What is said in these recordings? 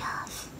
Yes.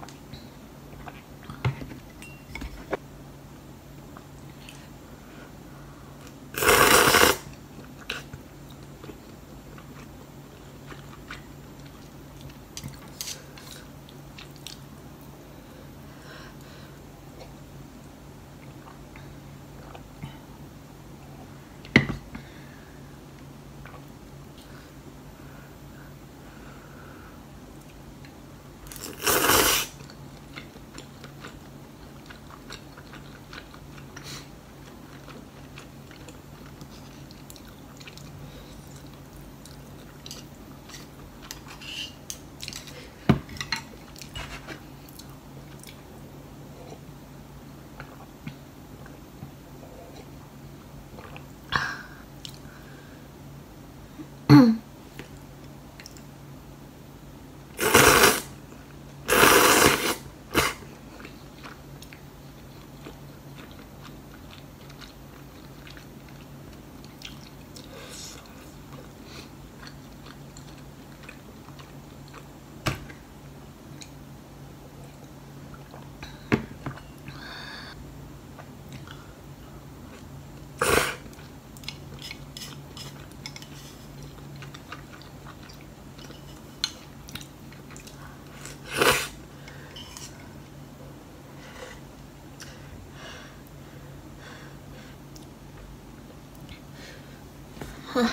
啊。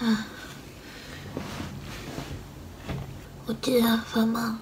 啊。我记得很忙。